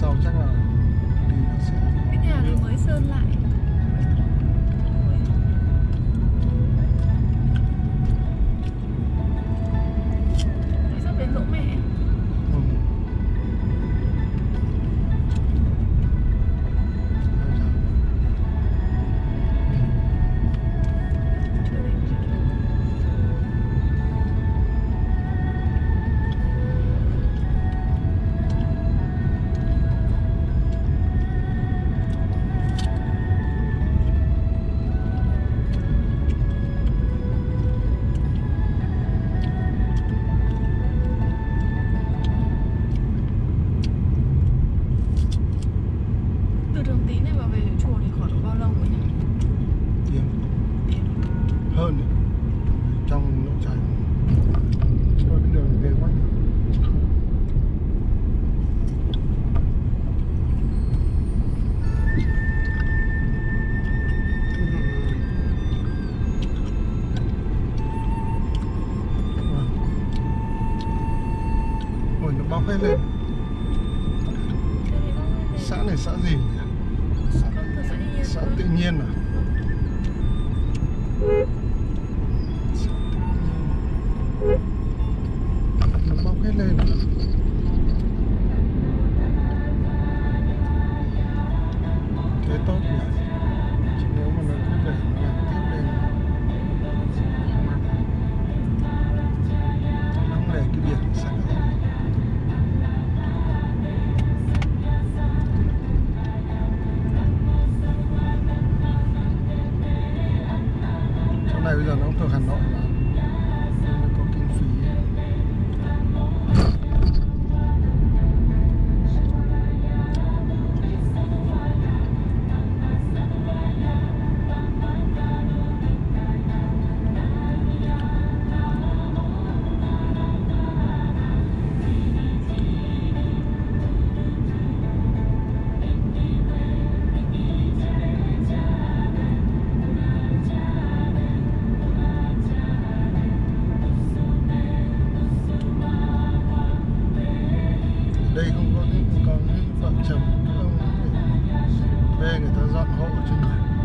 sau chắc là đi nó sẽ cái nhà này mới sơn lại. Từ đường tí này mà về chùa thì khoảng bao lâu ấy nhỉ? Tiền hơn nữa. trong nội thành Thôi cái đường ghê quá. Ôi nó bóc hết lên. Xã này xã gì nhỉ? Xã, xã bây giờ nó cũng thuộc Hà Nội. 哎，给它让好，进来。